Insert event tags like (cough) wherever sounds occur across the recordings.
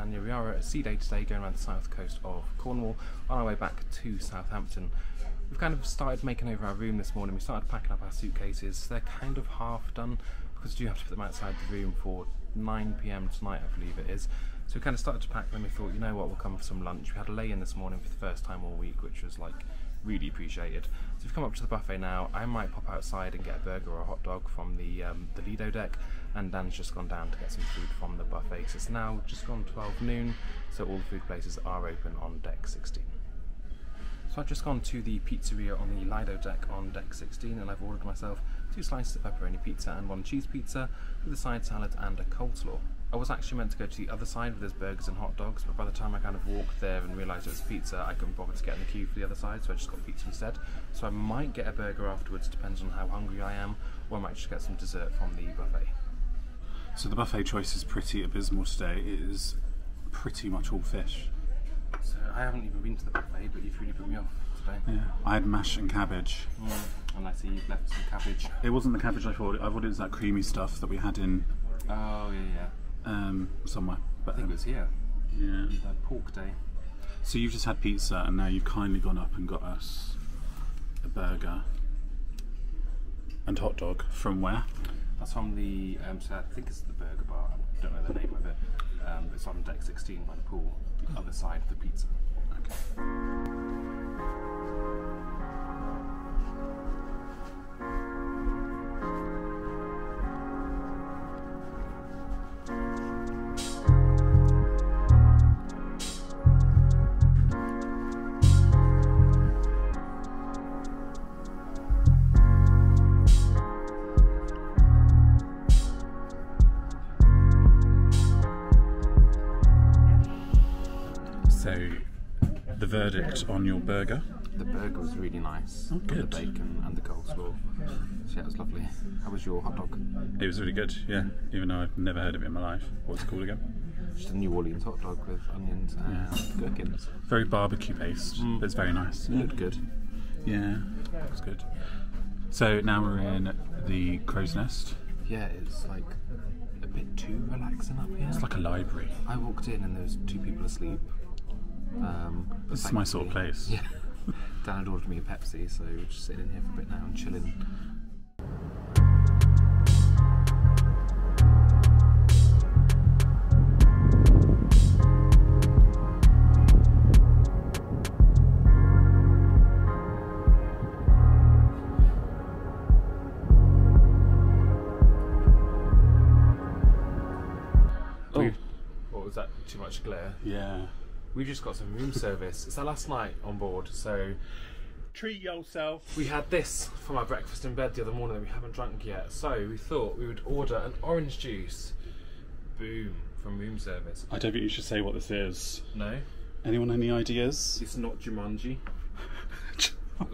Britannia. We are at sea day today, going around the south coast of Cornwall, on our way back to Southampton. We've kind of started making over our room this morning. We started packing up our suitcases. They're kind of half done because you do have to put them outside the room for 9 pm tonight, I believe it is. So we kind of started to pack them. We thought, you know what, we'll come for some lunch. We had a lay in this morning for the first time all week, which was like really appreciated. So we've come up to the buffet now. I might pop outside and get a burger or a hot dog from the um, the Lido deck, and Dan's just gone down to get some food from the buffet. So it's now just gone 12 noon, so all the food places are open on deck 16. So I've just gone to the pizzeria on the Lido deck on deck 16 and I've ordered myself two slices of pepperoni pizza and one cheese pizza with a side salad and a coleslaw. I was actually meant to go to the other side where there's burgers and hot dogs, but by the time I kind of walked there and realised it was pizza, I couldn't bother to get in the queue for the other side, so I just got pizza instead. So I might get a burger afterwards, depends on how hungry I am, or I might just get some dessert from the buffet. So the buffet choice is pretty abysmal today. It is pretty much all fish. So I haven't even been to the buffet, but you've really put me off today. Yeah. I had mash and cabbage. Mm. And I see you've left some cabbage. It wasn't the cabbage I thought. I thought it was that creamy stuff that we had in Oh yeah, yeah. um, somewhere. But I think um, it was here. yeah. Pork day. So you've just had pizza, and now you've kindly gone up and got us a burger and hot dog from where? That's from the, um, so I think it's the Burger Bar. I don't know the name of it. Um, it's on deck 16 by the pool, the other side of the pizza. So, on your burger? The burger was really nice. Oh, with The bacon and the coleslaw. So yeah, it was lovely. How was your hot dog? It was really good, yeah. Even though I've never heard of it in my life. What's it called again? Just a New Orleans hot dog with onions and gherkins. Very barbecue based, mm. but it's very nice. It looked good. Yeah, looks good. So now we're in the crow's nest. Yeah, it's like a bit too relaxing up here. It's like a library. I walked in and there was two people asleep. Um, This is my sort of place. (laughs) Yeah. Dan had ordered me a Pepsi, so we're just sitting in here for a bit now and chilling. Oh. What was that? Too much glare. Yeah. We've just got some room service. It's our last night on board, so Treat yourself. we had this for my breakfast in bed the other morning that we haven't drunk yet. So we thought we would order an orange juice. Boom from room service. I don't think you should say what this is. No, Anyone any ideas? it's not Jumanji. (laughs)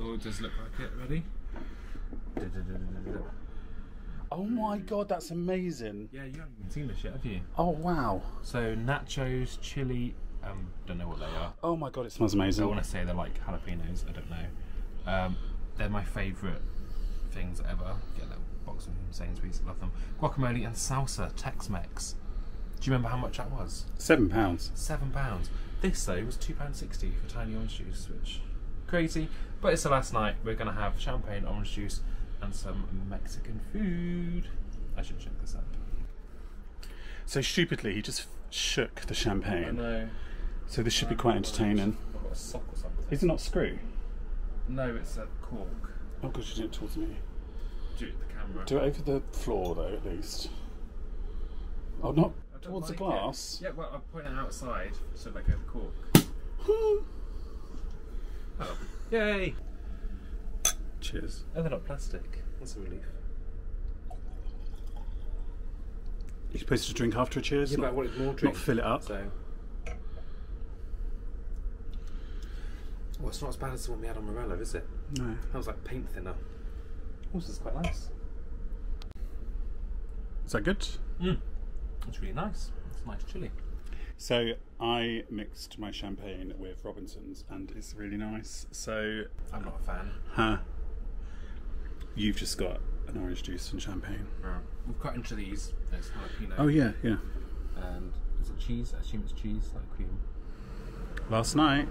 Oh, it does look like it. Ready? oh my god, that's amazing. Yeah, you haven't even seen this yet, have you? Oh wow. So nachos, chili. Um, don't know what they are. Oh my god, it smells amazing. I amazing. want to say they're like jalapenos. I don't know. Um, they're my favourite things ever. Get a little box of them, Sainsbury's. Love them. Guacamole and salsa, Tex-Mex. Do you remember how much that was? Seven pounds. Seven pounds. This though was two pound sixty for tiny orange juice, which crazy. But it's the last night. We're gonna have champagne, orange juice, and some Mexican food. I should check this out. So stupidly, he just shook the I champagne. know. So this should be quite entertaining. I've got a sock or something. Is it not screw? No, it's a cork. Oh god, you didn't talk to me. Do it with the camera. Do it over the floor though, at least. Oh, not towards like the it. glass. Yeah, well, I'm pointing outside, so like a cork. Hmm. oh. Yay! Cheers. And they're not plastic. That's a relief. You're supposed to drink after a cheers. Yeah, but I wanted more not drink. fill it up. So. Well, it's not as bad as the one we had on Marella, is it? No. That was like paint thinner. Oh, this is quite nice. Is that good? Mm. It's really nice. It's nice chili. So I mixed my champagne with Robinson's, and it's really nice. So, I'm not a fan. huh? You've just got an orange juice and champagne. We've got into these. There's jalapeno. Oh yeah, yeah. And Is it cheese? I assume it's cheese, like cream. Last night.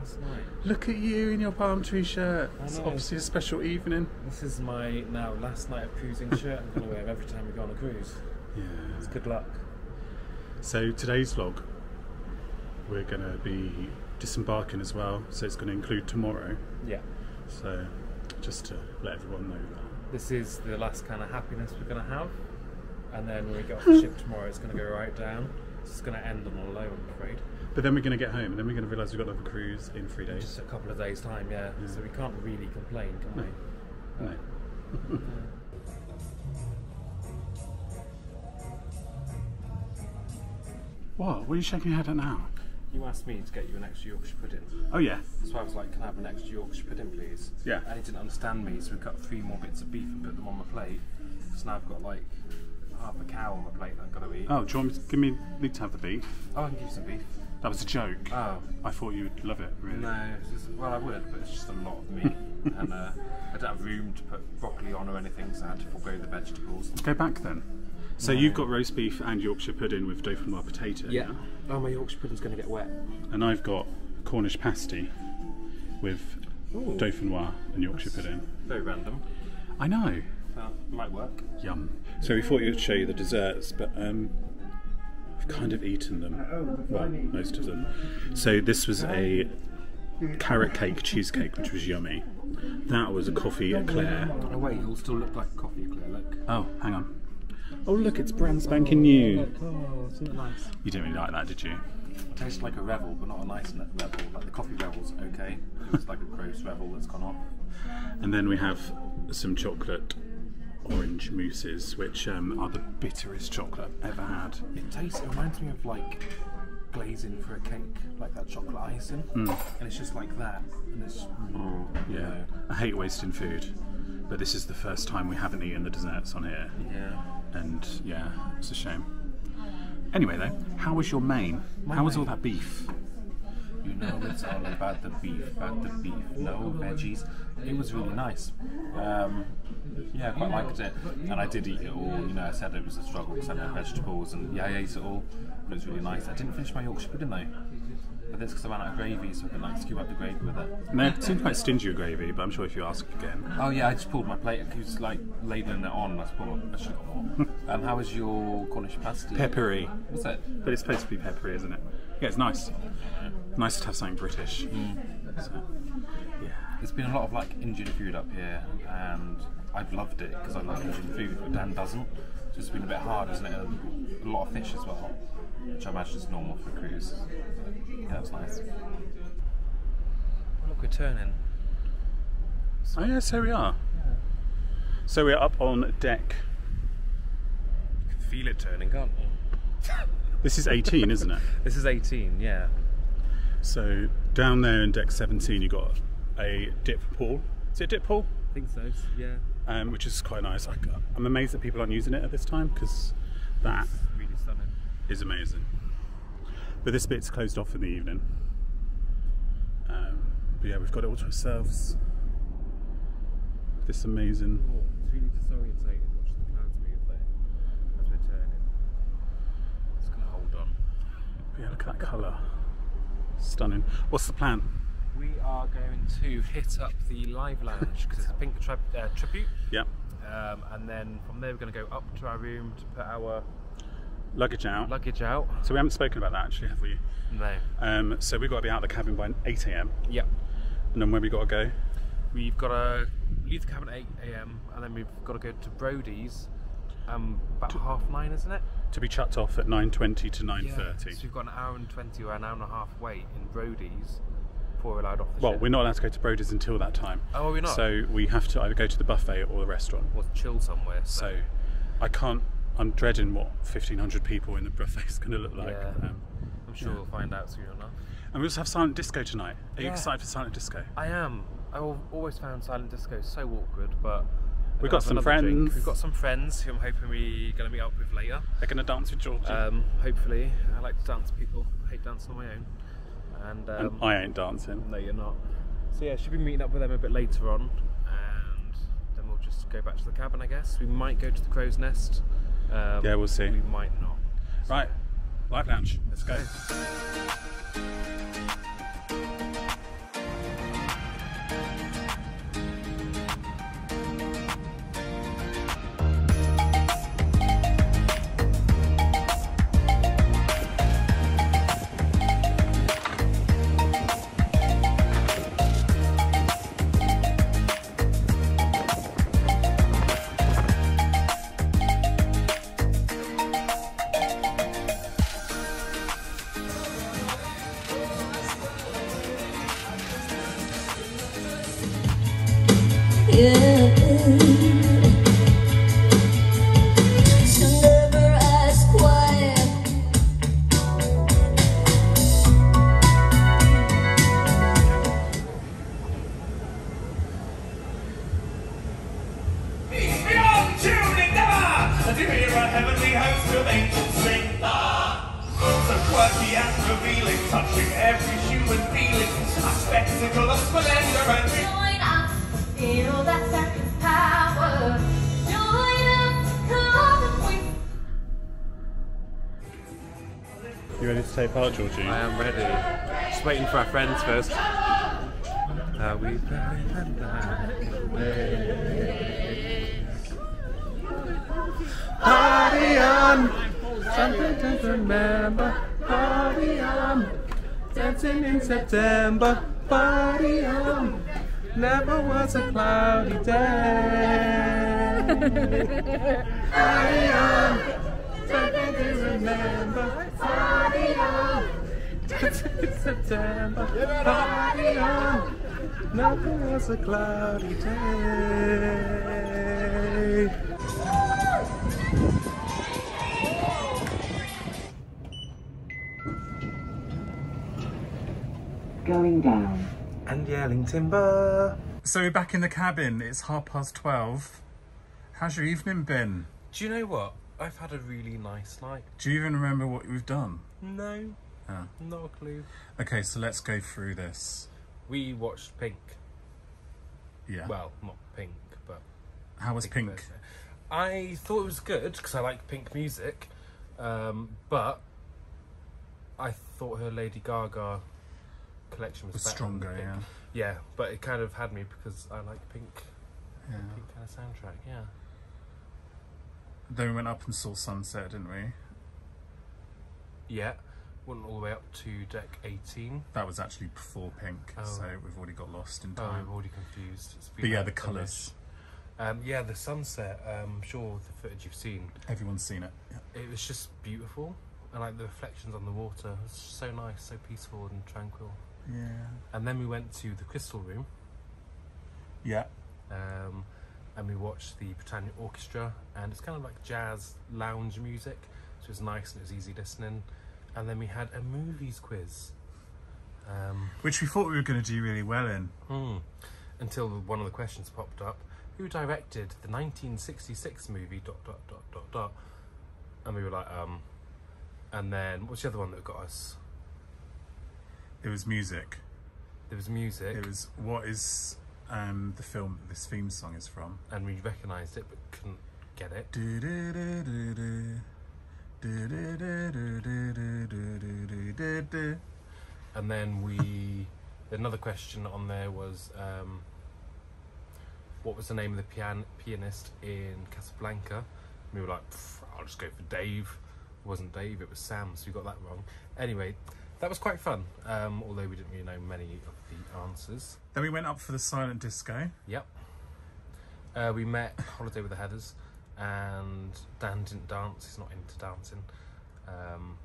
Last night. Look at you in your palm tree shirt. It's obviously a special evening. This is my now last night of cruising shirt. I'm gonna wear every time we go on a cruise. Yeah. It's good luck. So today's vlog, we're going to be disembarking as well. So it's going to include tomorrow. Yeah. So just to let everyone know that. This is the last kind of happiness we're gonna have, and then when we get off the hmm. ship tomorrow, it's gonna go right down. It's gonna end on a low, I'm afraid. But then we're going to get home, and then we're going to realise we've got another cruise in three days. Just a couple of days time, yeah. So we can't really complain, can we? No. Uh, (laughs) what? What are you shaking your head at now? You asked me to get you an extra Yorkshire pudding. Oh yeah. So I was like, can I have an extra Yorkshire pudding, please? Yeah. And he didn't understand me, so we cut three more bits of beef and put them on my plate. So now I've got like half a cow on my plate that I've got to eat. Oh, do you want me to give me need to have the beef? Oh, I can give you some beef. That was a joke. Oh, I thought you would love it. Really. no. Just, well, I would, but it's just a lot of meat. (laughs) and uh, I don't have room to put broccoli on or anything, so I had to forego the vegetables. Go back then. So you've got roast beef and Yorkshire pudding with dauphinoise potato. Yeah. Oh, my Yorkshire pudding's going to get wet. And I've got Cornish pasty with Ooh. dauphinoise and Yorkshire pudding. Very random. I know. That might work. Yum. So we thought you'd show you the desserts, but um, kind of eaten them. Oh, oh, well, most of them. So this was a carrot cake cheesecake, which was yummy. That was a coffee eclair. Oh, wait, it'll still look like coffee eclair, look. Oh, hang on. Oh, look, it's brand spanking new. Oh, isn't it nice? You didn't really like that, did you? It tastes like a revel, but not a nice revel. Like the coffee revel's okay. It's like a gross revel that's gone off. And then we have some chocolate orange mousses, which um, are the bitterest chocolate I've ever had. It tastes. It reminds me of like glazing for a cake, like that chocolate icing, and it's just like that, and it's Yeah, I hate wasting food, but this is the first time we haven't eaten the desserts on here, yeah. and yeah, it's a shame. Anyway, though, how was your main? My how was all that beef? You know it's all about the beef, about the beef, no veggies. It was really nice. Um, yeah, I quite liked it, and I did eat it all. You know, I said it was a struggle because I had no vegetables, and yeah, I ate it all. But it was really nice. I didn't finish my Yorkshire pudding though. But that's because I ran out of gravy, so I could like scoop up the gravy with it. And they seemed quite stingy with gravy, but I'm sure if you ask again. Oh yeah, I just pulled my plate. He was like ladling it on. I just pulled. I should have got more. um, how was your Cornish pasty? Peppery, What's that? but it's supposed to be peppery, isn't it? Yeah, it's nice. Nice to have something British. So, yeah. There's been a lot of like Indian food up here, and I've loved it because I love Indian food, but Dan doesn't. So it's been a bit hard, isn't it? A, a lot of fish as well, which I imagine is normal for a cruise. Yeah, that's nice. Look, we're turning. Oh yes, here we are. So we're up on deck. You can feel it turning, can't you? (laughs) This is 18, isn't it? (laughs) This is 18, yeah. So down there in deck 17, you've got a dip pool. Is it a dip pool? I think so. Yeah. Um, which is quite nice. I, I'm amazed that people aren't using it at this time because that Really stunning. is amazing. But this bit's closed off in the evening. Um, but yeah, we've got it all to ourselves. This amazing. Oh, it's really disorientating watching the clouds move there as we're turning. Gonna hold on. Yeah, look at that colour. Stunning. What's the plan? We are going to hit up the live lounge because it's a pink tri- uh, tribute, Yeah. um, and then from there we're going to go up to our room to put our Luggage out. luggage out. so we haven't spoken about that actually, have we? No. Um, so we've got to be out of the cabin by 8 a.m. Yep. And then where we got to go? We've got to leave the cabin at 8 a.m. and then we've got to go to Brodie's um, about half nine, isn't it? To be chucked off at 9.20 to 9.30. So we've got an hour and 20 or an hour and a half wait in Brodie's allowed off the Well, ship. we're not allowed to go to Brodie's until that time. Oh, are we not? So we have to either go to the buffet or the restaurant. Or chill somewhere. So I can't. I'm dreading what 1,500 people in the buffet is going to look like. Yeah. Um, I'm sure we'll find out soon enough. and we also have silent disco tonight. Are you excited for silent disco? I am. I've always found silent disco so awkward, but We've got some another drink. friends. We've got some friends who I'm hoping we're going to meet up with later. They're going to dance with Georgie. Um, hopefully, I like to dance with people. I hate dancing on my own. And, um, and I ain't dancing. no, you're not. So yeah, should be meeting up with them a bit later on, and then we'll just go back to the cabin, I guess. We might go to the crow's nest. Um, Yeah, we'll see. We might not. Right, Live Lounge, let's go. Every human feeling. A spectacle of splendor and Join us, feel that circus power. Join us, come with You ready to take part, Georgie? I am ready. Just waiting for our friends first. Are we Party on! Something to remember. Party on! Dancing in September. Party on! Never was a cloudy day. Party on! Something to remember. Party on! Dancing in September. Party on! Never was a cloudy day. Going down. And yelling timber. So we're back in the cabin. It's half past twelve. How's your evening been? Do you know what? I've had a really nice night. Do you even remember what we've done? No, Ah. not a clue. Okay, so let's go through this. We watched Pink. Yeah. Well, not Pink, but how was Pink? Thursday. I thought it was good because I like Pink music, um, but I thought her Lady Gaga collection was, Was better than the stronger, yeah. Yeah, but it kind of had me because I like Pink, Yeah. Pink kind of soundtrack. Yeah. Then we went up and saw sunset, didn't we? Yeah. Went all the way up to deck 18. That was actually before Pink, Oh. so we've already got lost in time. Oh. I'm already confused. But yeah, the colours. Um, yeah, the sunset. Um, I'm sure the footage you've seen. Everyone's seen it. Yeah. It was just beautiful, and like the reflections on the water. It's so nice, so peaceful and tranquil. Yeah. And then we went to the Crystal Room, Yeah. um, and we watched the Britannia Orchestra, and it's kind of like jazz lounge music, so was nice and it was easy listening. And then we had a movies quiz. Um, Which we thought we were going to do really well in. Hmm. Until one of the questions popped up. Who directed the 1966 movie dot dot dot dot dot? And we were like, um. And then what's the other one that got us? It was music. There was music. It was what is um, the film this theme song is from. And we recognised it but couldn't get it. And then we (laughs) another question on there was um, what was the name of the pian pianist in Casablanca? And we were like, I'll just go for Dave. It wasn't Dave, it was Sam, so we got that wrong. Anyway, that was quite fun, um, although we didn't really know many of the answers. Then we went up for the silent disco. Yep. Uh, we met Holiday with the Heathers, and Dan didn't dance. He's not into dancing. Um,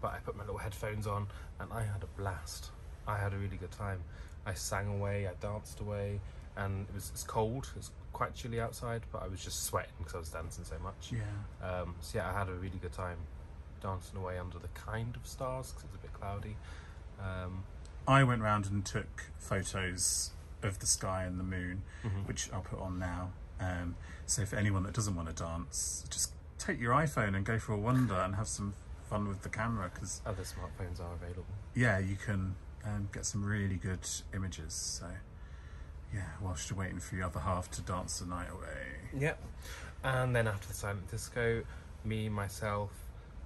but I put my little headphones on, and I had a blast. I had a really good time. I sang away, I danced away, and it was it's cold. It's quite chilly outside, but I was just sweating because I was dancing so much. Yeah. Um, so yeah, I had a really good time dancing away under the kind of stars because it was a bit cloudy. Um, I went round and took photos of the sky and the moon, Mhm. which I'll put on now. Um, so for anyone that doesn't want to dance, just take your iPhone and go for a wander and have some fun with the camera because other smartphones are available. yeah, you can um, get some really good images. So yeah, whilst you're waiting for your other half to dance the night away. Yep. And then after the silent disco, me, myself,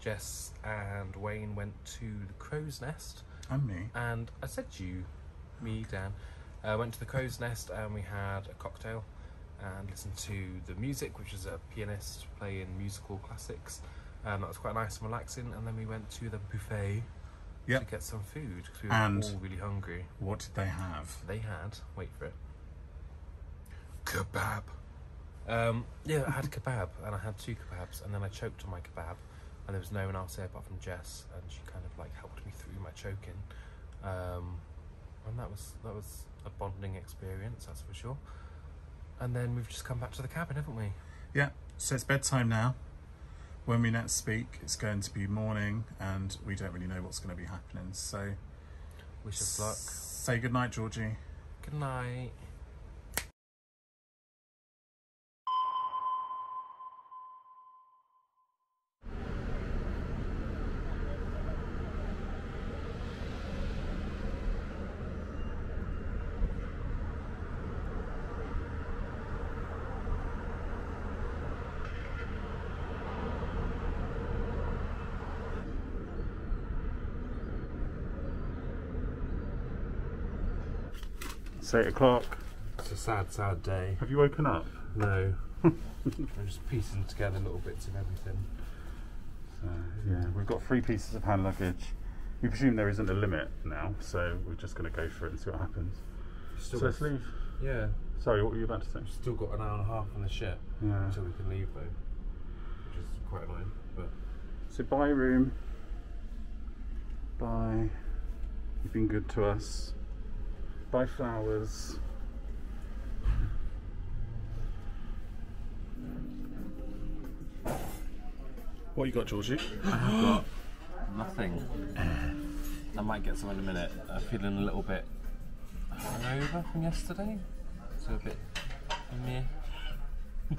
Jess and Wayne went to the Crow's Nest, And me. and I said to you, me, Dan, uh, went to the Crow's Nest and we had a cocktail and listened to the music, which is a pianist playing musical classics. Um, that was quite nice and relaxing. And then we went to the buffet Yep. to get some food because we were And- all really hungry. What did they have? They had, wait for it. Kebab. Um, yeah, I had kebab and I had two kebabs and then I choked on my kebab and there was no one else there apart from Jess and she kind of like helped me through my choking. Um, and that was that was a bonding experience, that's for sure. And then we've just come back to the cabin, haven't we? Yeah, so it's bedtime now. When we next speak, it's going to be morning, and we don't really know what's going to be happening. So, Wish us luck. Say good night, Georgie. Good night. It's eight o'clock. It's a sad, sad day. Have you woken up? No. (laughs) I'm just piecing together little bits of everything. So, yeah, we've got three pieces of hand luggage. We presume there isn't a limit now, so we're just going to go for it and see what happens. Still so let's leave. Yeah. Sorry, what were you about to say? We've Still got an hour and a half on the ship Yeah. until we can leave though. Which is quite annoying. But So bye room. Bye. You've been good to us. Bye flowers. What you got, Georgie? I have got Nothing. I might get some in a minute. I'm feeling a little bit hungover from yesterday. So a bit meh. (laughs)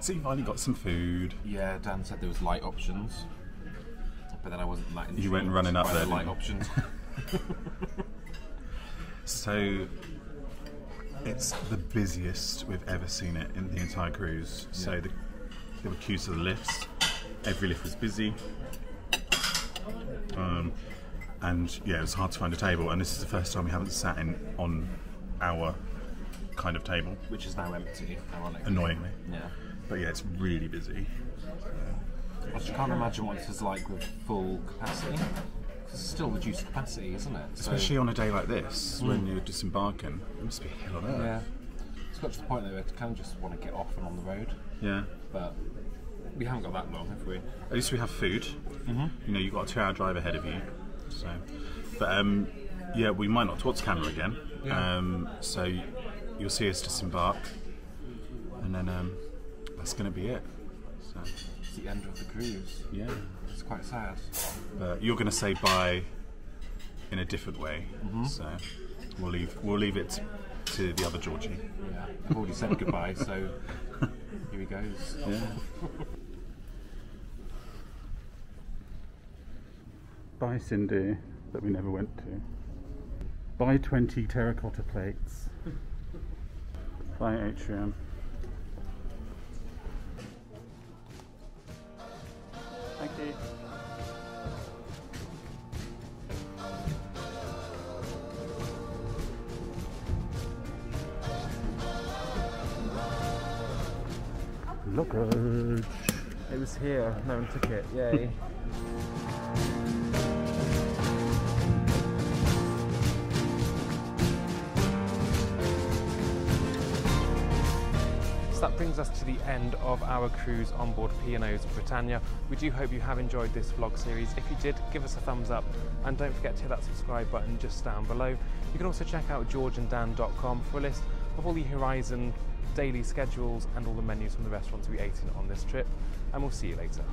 So you finally got some food. Yeah, Dan said there was light options. But then I wasn't that You went intrigued running up by there, the light options. (laughs) (laughs) So it's the busiest we've ever seen it in the entire cruise. So the, there were queues to the lifts. Every lift was busy. Um, and yeah, it was hard to find a table. And this is the first time we haven't sat in on our kind of table, Which is now empty, ironically. annoyingly. Yeah. But yeah, it's really busy. I just can't imagine what this is like with full capacity. Still reduced capacity, isn't it? So- Especially on a day like this, when you're disembarking. It must be a hill on earth. Yeah. It's got to the point that we kind of just want to get off and on the road. yeah. But we haven't got that long, have we? At least we have food. Mm-hmm. You know, you've got a two-hour drive ahead of you. So, but um, yeah, we might not talk to camera again. Yeah. Um, so you'll see us disembark, and then um, that's going to be it. So It's the end of the cruise. yeah, It's quite sad. but you're going to say bye in a different way. Mm-hmm. So we'll leave we'll leave it to the other Georgie. Yeah. I've already said goodbye, so (laughs) here he goes. Yeah. Bye, Sindhu, that we never went to. Buy 20 terracotta plates. (laughs) Bye, Atrium. Thank you. Luggage. It was here. No one took it. Yay. (laughs) brings us to the end of our cruise on board P&O's Britannia. We do hope you have enjoyed this vlog series. If you did, give us a thumbs up and don't forget to hit that subscribe button just down below. You can also check out georgeanddan.com for a list of all the Horizon daily schedules and all the menus from the restaurants we ate in on this trip. And we'll see you later.